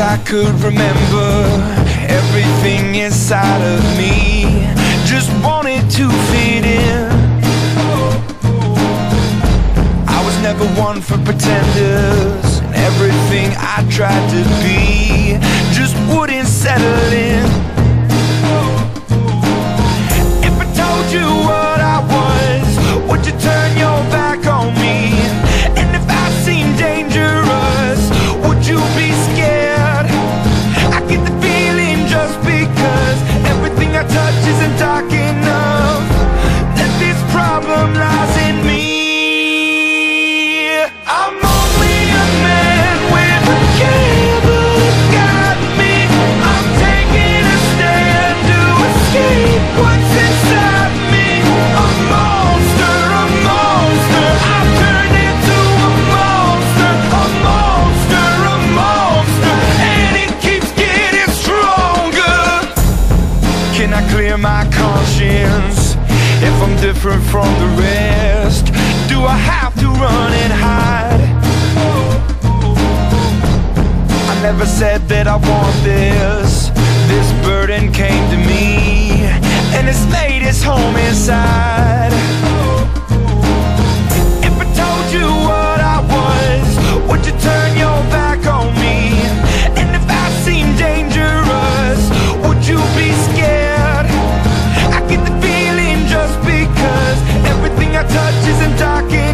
I could remember Everything inside of me. Just wanted to fit in. I was never one for pretenders And everything I tried to be Just wouldn't settle different from the rest? Do I have to run and hide? I never said that I want this dark